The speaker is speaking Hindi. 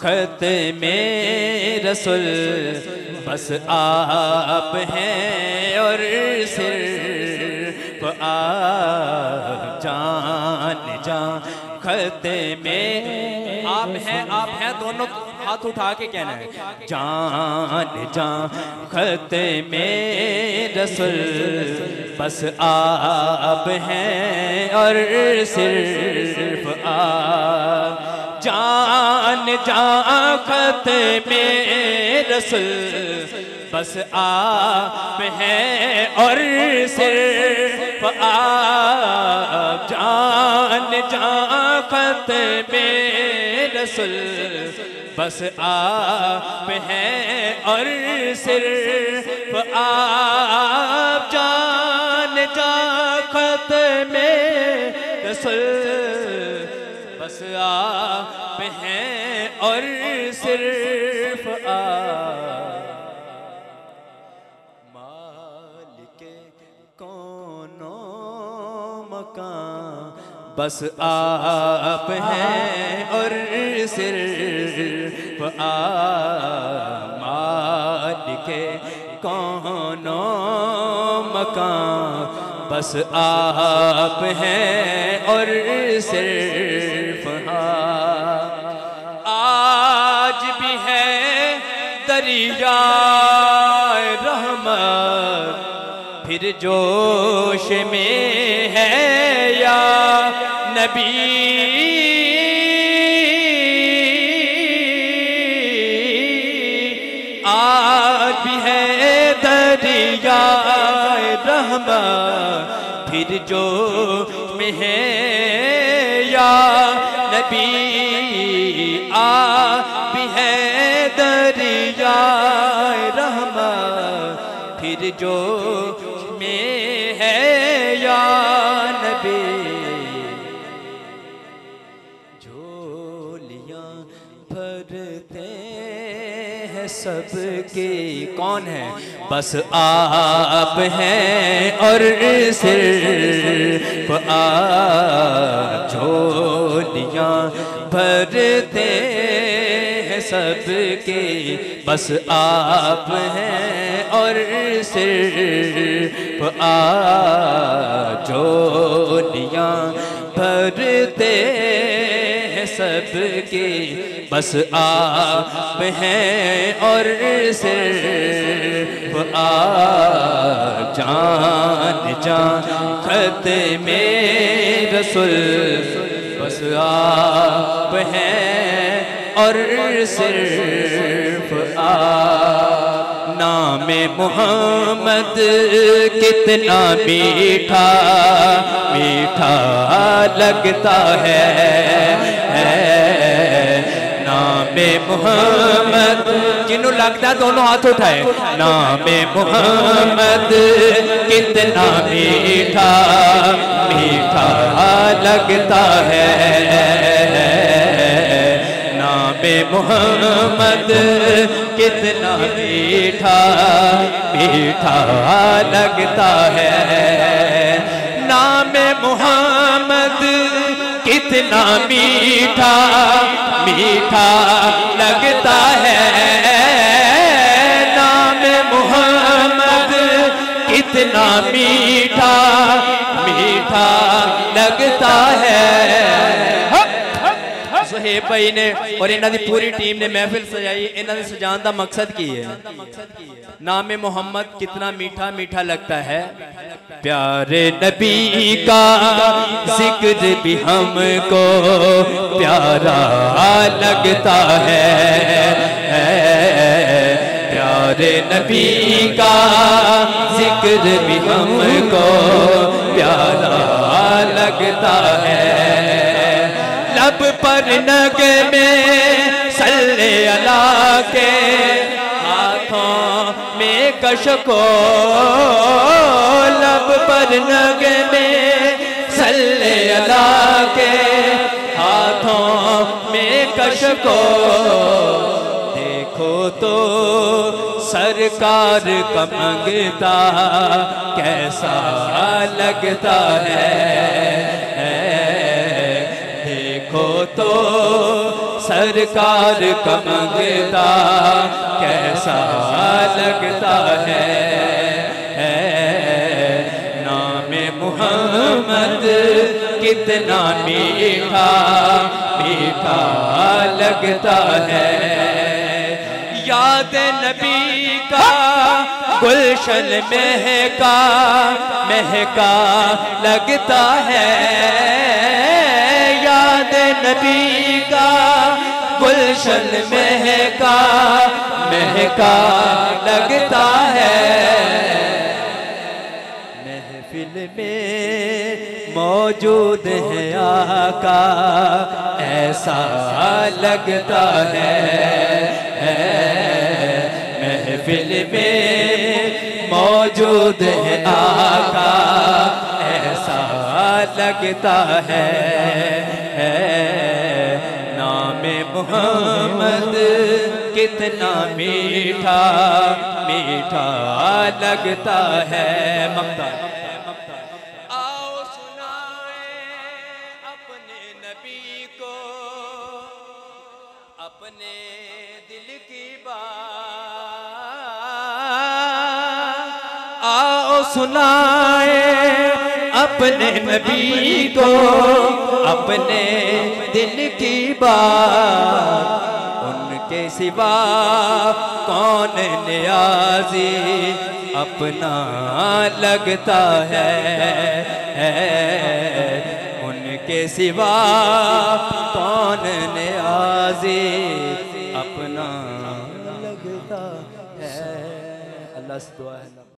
खत में रसुल बस आप हैं और सिर्फ़ आप जान जा। खत में आप हैं आप हैं दोनों हाथ उठा के कहना है। जान जा। खत में रसुल बस आप हैं और सिर्फ़ आप जान जा खत में रसुल, बस आप हैं और सिर्फ़ आप। जान जा खत में रसुल, बस आप हैं और सिर्फ़ आप। जान जा खत में रसुल, बस हैं और सिर्फ़ आप मालिक कोनो मकान बस आप हैं और सिर्फ़ आप मालिक कोनो मकान बस आप हैं और सिर्फ़ दरिया रहमत। फिर जोश में है या नबी? आज भी है दरिया रहमा फिर जो में है या नबी? आ भी है दरिया रहमा, फिर जो में है या नबी। झोलियाँ भरते हैं सबके, कौन है? बस आप हैं और सिर्फ़ आप। झोलियाँ भरते सबके बस आप हैं और सिर्फ़ आप झोलियाँ भरते सबके बस आप हैं और सिर्फ़ आप जान जान खत में रसुल बस आप हैं और सिर्फ़ आ नाम मोहम्मद कितना मीठा मीठा लगता है, नाम मोहम्मद जिन्हों लगता दोनों हाथ उठाए। नाम मोहम्मद कितना मीठा मीठा लगता है मोहम्मद कितना मीठा मीठा लगता है। नाम मोहम्मद कितना मीठा मीठा लगता है। नाम मोहम्मद कितना मीठा मीठा लगता है। ਸੁਹੇਬ ਭਾਈ ਨੇ ਔਰ ਇਹਨਾਂ ਦੀ ਪੂਰੀ ਟੀਮ ਨੇ ਮਹਿਫਿਲ ਸਜਾਈ ਇਹਨਾਂ ਦੇ ਸਜਾਉਣ ਦਾ ਮਕਸਦ ਕੀ ਹੈ ਨਾਮ मोहम्मद कितना मीठा मीठा लगता है प्यारे नबी का जिक्र भी हमको प्यारा लगता है प्यारे नबी का जिक्र भी हमको प्यारा लगता है रब पर नग में सल्ले अला के हाथों में कश को लब पर नग में सल्ले अला के हाथों में कश को देखो तो सरकार कमंगता कैसा लगता है। तो सरकार का मंगता कैसा लगता है? नाम मोहम्मद कितना मीठा मीठा लगता है। याद नबी का गुलशन महका महका लगता है। नबी का, गुलशन महका महका लगता है। महफिल में मौजूद है आका, ऐसा लगता है। महफिल में मौजूद है आका, ऐसा लगता है। नाम मोहम्मद कितना मीठा मीठा लगता है ममता। आओ सुनाए अपने नबी को, अपने दिल की बात। आओ सुनाए अपने नबी को अपने दिल की बात उनके सिवा कौन न्याजी अपना लगता है, है। उनके सिवा कौन न्याजी अपना लगता है। अल्लाह है।